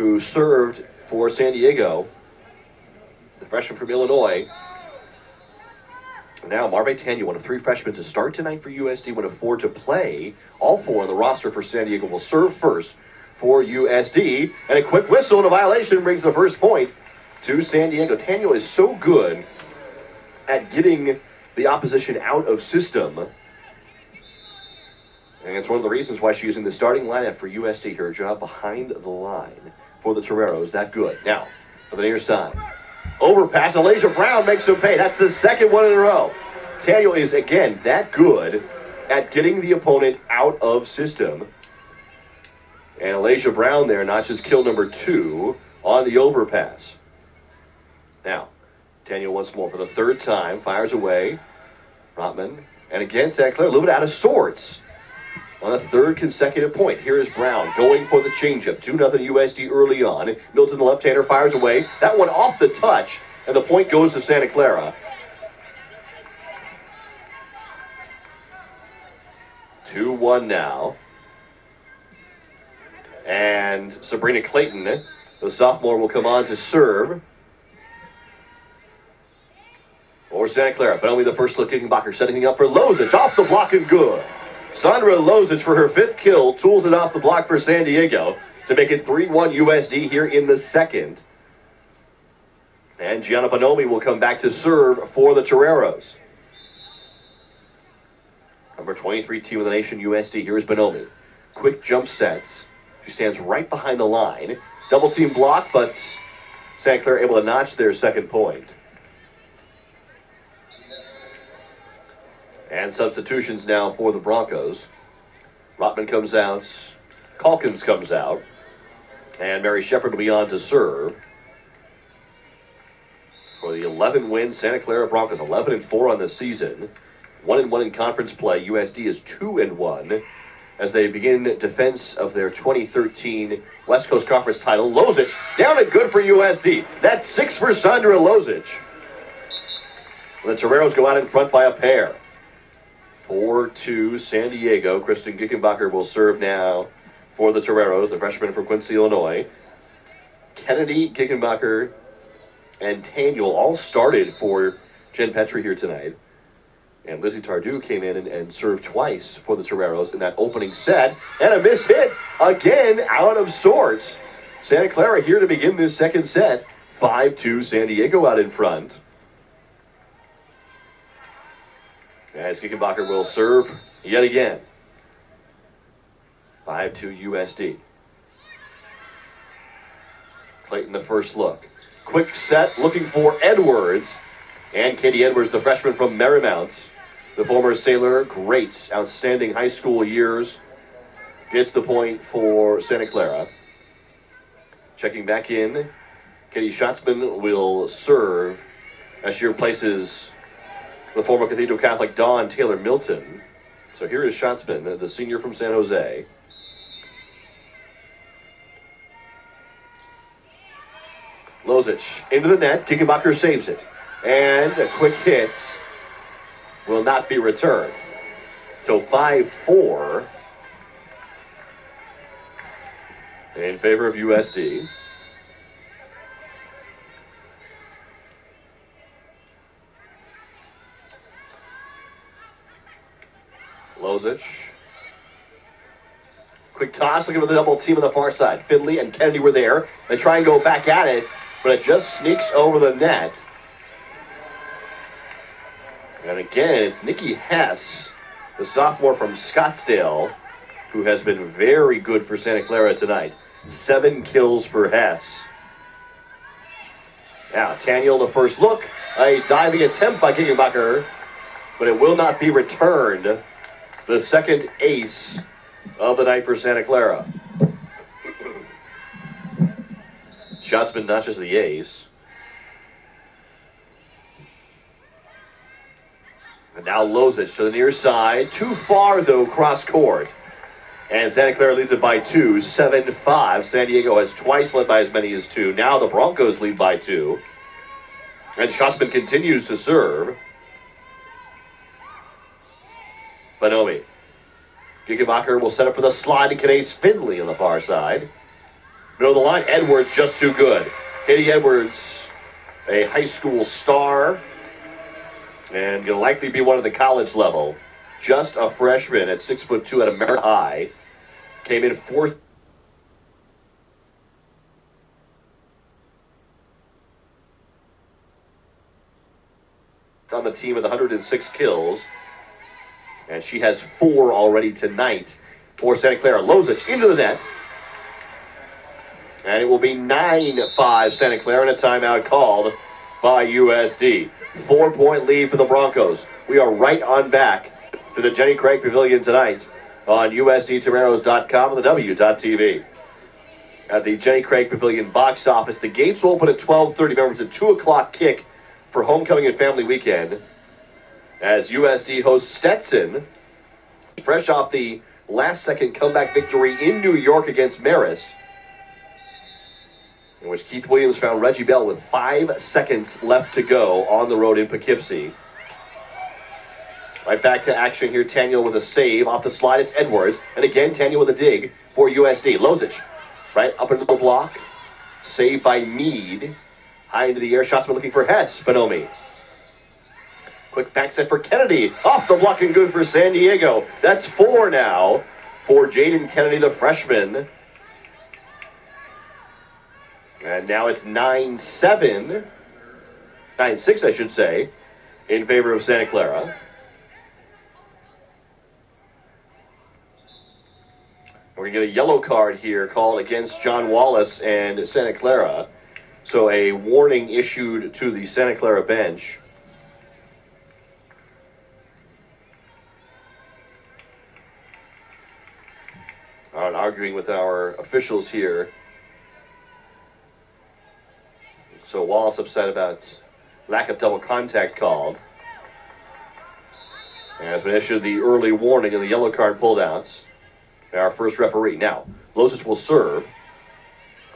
who served for San Diego, the freshman from Illinois. Now, Marve Tanya, one of three freshmen to start tonight for USD, one of four to play. All four on the roster for San Diego will serve first for USD. And a quick whistle and a violation brings the first point to San Diego. Tanya is so good at getting the opposition out of system. And it's one of the reasons why she's in the starting lineup for USD. Here. Her job behind the line for the Toreros, that good. Now, on the near side. Overpass, Alasia Brown makes them pay. That's the second one in a row. Daniel is, again, that good at getting the opponent out of system. And Alasia Brown there notches kill number two on the overpass. Now, Daniel once more for the third time fires away. Rotman. And again, Santa Clara a little bit out of sorts on a third consecutive point. Here is Brown going for the changeup. 2 0 USD early on. Milton, the left hander, fires away. That one off the touch, and the point goes to Santa Clara. 2 1 now. And Sabrina Clayton, the sophomore, will come on to serve. Or Santa Clara, but only the first look. Kickenbacher setting up for Lozich. Off the block and good. Sandra Lozich for her fifth kill tools it off the block for San Diego to make it 3-1 USD here in the second. And Gianna Bonomi will come back to serve for the Toreros. Number 23 team of the nation, USD. Here's Bonomi. Quick jump sets. She stands right behind the line. Double team block, but Santa Clara able to notch their second point. And substitutions now for the Broncos. Rotman comes out. Calkins comes out. And Mary Shepard will be on to serve. For the 11 win Santa Clara Broncos, 11 and 4 on the season. 1 and 1 in conference play. USD is 2 and 1 as they begin defense of their 2013 West Coast Conference title. Lozich down and good for USD. That's six for Sandra Lozich. The Toreros go out in front by a pair. 4 2 San Diego. Kristen Gickenbacher will serve now for the Toreros, the freshman from Quincy, Illinois. Kennedy, Gickenbacher, and Daniel all started for Jen Petrie here tonight. And Lizzie Tardu came in and, and, served twice for the Toreros in that opening set. And a miss hit again out of sorts. Santa Clara here to begin this second set. 5 2 San Diego out in front. As Gickenbacher will serve yet again. 5 2 USD. Clayton, the first look. Quick set looking for Edwards. And Katie Edwards, the freshman from Marymount, the former Sailor, great, outstanding high school years, gets the point for Santa Clara. Checking back in, Katie Schatzman will serve as she replaces the former Cathedral Catholic Don Taylor Milton. So here is Schatzman, the senior from San Jose. Lozich into the net. Kickenbacher saves it. And a quick hit will not be returned. So 5 4 in favor of USD. Quick toss, looking for the double team on the far side. Finley and Kennedy were there. They try and go back at it, but it just sneaks over the net. And again, it's Nikki Hess, the sophomore from Scottsdale, who has been very good for Santa Clara tonight. Seven kills for Hess. Now, Daniel, the first look. A diving attempt by Kickenbacher, but it will not be returned the second ace of the night for Santa Clara. Schatzman notches the ace. And now Lozich to the near side. Too far, though, cross court. And Santa Clara leads it by two, 7 5. San Diego has twice led by as many as two. Now the Broncos lead by two. And Schatzman continues to serve. Bonomi. Gickenbacher will set up for the slide to Canace Finley on the far side. Middle of the line, Edwards just too good. Katie Edwards, a high school star, and going to likely be one of the college level. Just a freshman at six foot two at American High. Came in fourth on the team with 106 kills. And she has four already tonight for Santa Clara. Lozich into the net. And it will be 9 5 Santa Clara and a timeout called by USD. Four point lead for the Broncos. We are right on back to the Jenny Craig Pavilion tonight on USDToreros.com and the W.TV. At the Jenny Craig Pavilion box office, the gates will open at 12:30. Remember, it's a two o'clock kick for homecoming and family weekend. As USD hosts Stetson, fresh off the last-second comeback victory in New York against Marist in which Keith Williams found Reggie Bell with five seconds left to go on the road in Poughkeepsie. Right back to action here. Taniel with a save off the slide. It's Edwards. And again, Taniel with a dig for USD. Lozich, right up into the block. Saved by Mead. High into the air. Schatzman looking for Hess. Bonomi. Quick back set for Kennedy. Off the block and good for San Diego. That's four now for Jaden Kennedy, the freshman. And now it's 9 7, 9 6, I should say, in favor of Santa Clara. We're going to get a yellow card here called against John Wallace and Santa Clara. So a warning issued to the Santa Clara bench. Arguing with our officials here. So Wallace upset about lack of double contact called. And has been issued the early warning and the yellow card pulled out. Our first referee. Now, Lozich will serve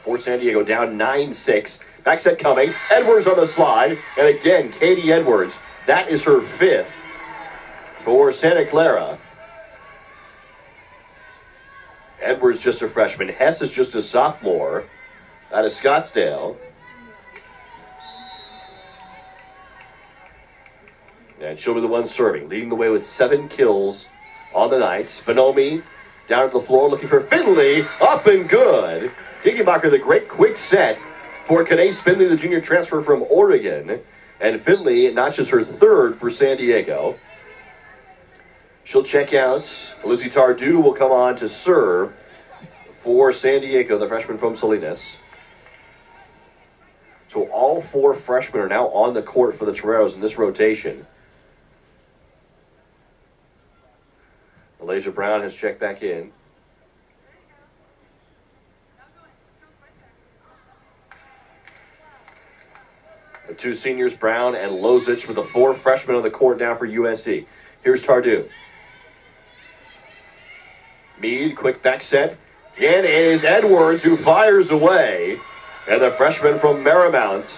for San Diego down 9 6. Back set coming. Edwards on the slide. And again, Katie Edwards. That is her fifth for Santa Clara. Edwards just a freshman. Hess is just a sophomore out of Scottsdale. And she'll be the one serving, leading the way with seven kills on the night. Bonomi down to the floor looking for Finley. Up and good. Gickenbacher, the great quick set for Canace Finley, the junior transfer from Oregon. And Finley notches her third for San Diego. She'll check out. Lizzie Tardu will come on to serve for San Diego, the freshman from Salinas. So all four freshmen are now on the court for the Toreros in this rotation. Alasia Brown has checked back in. The two seniors, Brown and Lozich, with the four freshmen on the court now for USD. Here's Tardu. Mead, quick back set. In is Edwards who fires away. And the freshman from Marymount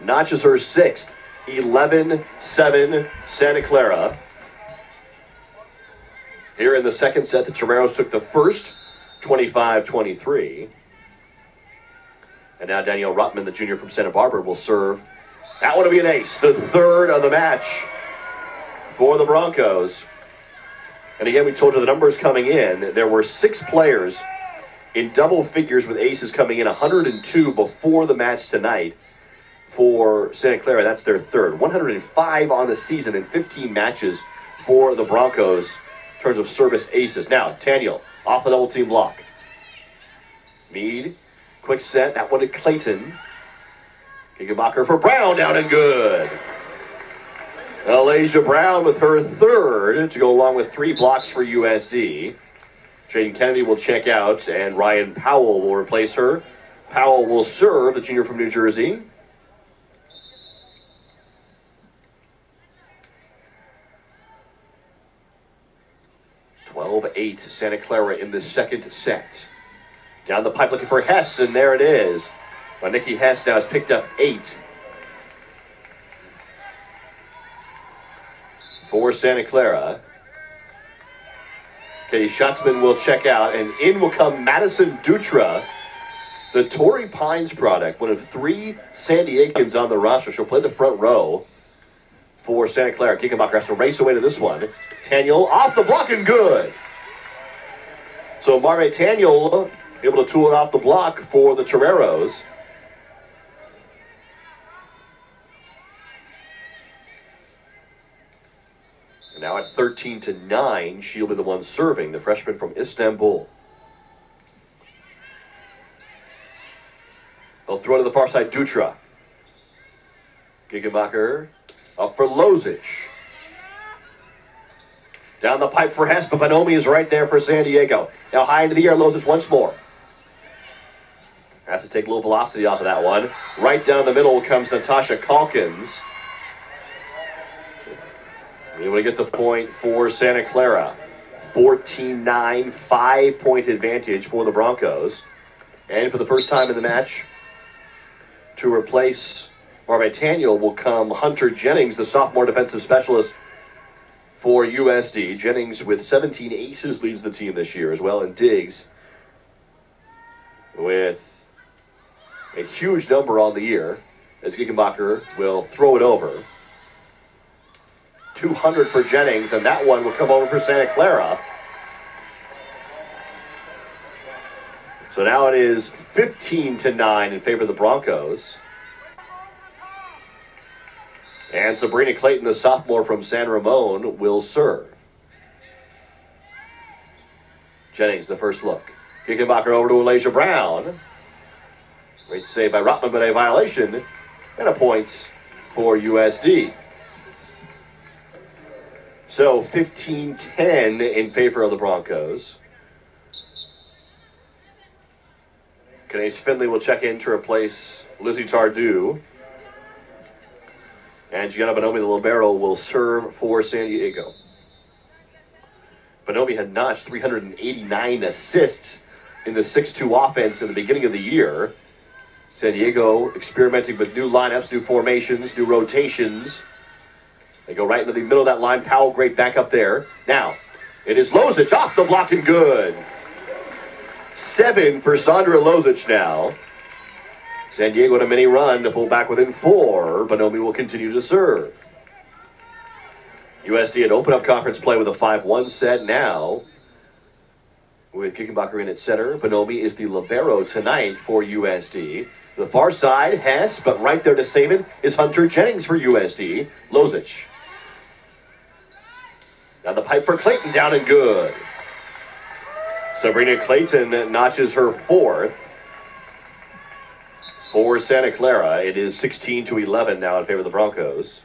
notches her sixth. 11 7 Santa Clara. Here in the second set, the Toreros took the first 25 23. And now Danielle Rutman, the junior from Santa Barbara, will serve. That one will be an ace, the third of the match for the Broncos. And again, we told you the numbers coming in. There were six players in double figures with aces coming in 102 before the match tonight for Santa Clara. That's their third. 105 on the season in 15 matches for the Broncos in terms of service aces. Now, Taniel off the double team block. Mead, quick set. That one to Clayton. Gickenbacher for Brown, down and good. Alasia Brown with her third to go along with three blocks for USD. Jaden Kennedy will check out, and Ryan Powell will replace her. Powell will serve, the junior from New Jersey. 12-8 Santa Clara in the second set. Down the pipe looking for Hess, and there it is. Well, Nikki Hess now has picked up eight. For Santa Clara. Okay, Schatzman will check out, and in will come Madison Dutra, the Torrey Pines product, one of three San Diegans on the roster. She'll play the front row for Santa Clara. Kickenbacher has to race away to this one. Taniel off the block and good. So Marve Taniel able to tool it off the block for the Toreros. Now at 13 to 9, she'll be the one serving, the freshman from Istanbul. They'll throw to the far side, Dutra. Gickenbacher up for Lozich. Down the pipe for Hess, but Bonomi is right there for San Diego. Now high into the air, Lozich once more. Has to take a little velocity off of that one. Right down the middle comes Natasha Calkins. Able to get the point for Santa Clara. 14 9, five point advantage for the Broncos. And for the first time in the match, to replace Marve Taniel will come Hunter Jennings, the sophomore defensive specialist for USD. Jennings, with 17 aces, leads the team this year as well. And digs, with a huge number on the year, as Gickenbacher will throw it over. 200 for Jennings, and that one will come over for Santa Clara. So now it is 15 to 9 in favor of the Broncos. And Sabrina Clayton, the sophomore from San Ramon, will serve. Jennings, the first look. Kickenbacher over to Alasia Brown. Great save by Rotman, but a violation and a point for USD. So 15 10 in favor of the Broncos. Kanace Finley will check in to replace Lizzie Tardu. And Gianna Bonomi, the Libero, will serve for San Diego. Bonomi had notched 389 assists in the 6 2 offense in the beginning of the year. San Diego experimenting with new lineups, new formations, new rotations. They go right into the middle of that line. Powell, great back up there. Now, it is Lozich off the block and good. Seven for Sandra Lozich now. San Diego on a mini run to pull back within four. Bonomi will continue to serve. USD had open up conference play with a 5 1 set now. With Kickenbacher in at center. Bonomi is the Libero tonight for USD. The far side, Hess, but right there to save it is Hunter Jennings for USD. Lozich. Now the pipe for Clayton down and good. Sabrina Clayton notches her fourth. For Santa Clara, it is 16 to 11 now in favor of the Broncos.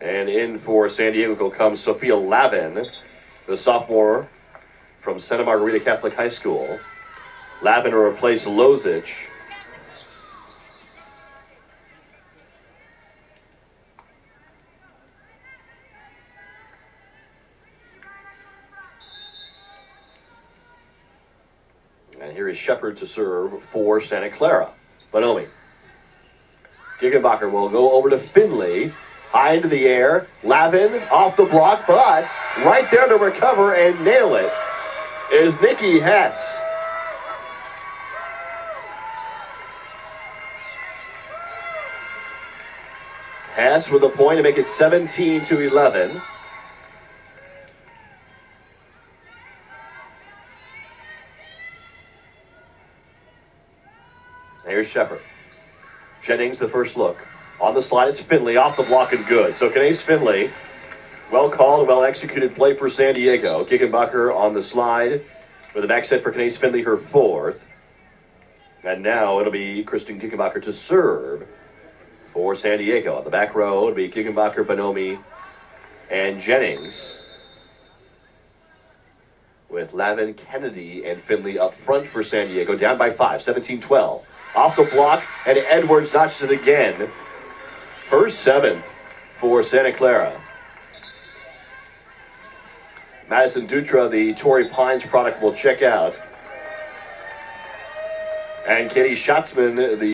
And in for San Diego comes Sophia Lavin, the sophomore from Santa Margarita Catholic High School. Lavin will replace Lozich. Here is Shepard to serve for Santa Clara. Bonomi. Gickenbacher will go over to Finley. High into the air. Lavin off the block, but right there to recover and nail it is Nikki Hess. Hess with a point to make it 17 to 11. Here's Shepard. Jennings, the first look. On the slide, it's Finley off the block and good. So Canace Finley, well called, well executed play for San Diego. Kickenbacher on the slide with back set for Canace Finley, her fourth. And now it'll be Kristen Kickenbacher to serve for San Diego. On the back row, it'll be Kickenbacher, Bonomi, and Jennings. With Lavin, Kennedy, and Finley up front for San Diego, down by five, 17 12. Off the block, and Edwards notches it again. Her seventh for Santa Clara. Madison Dutra, the Torrey Pines product, will check out. And Katie Schatzman, the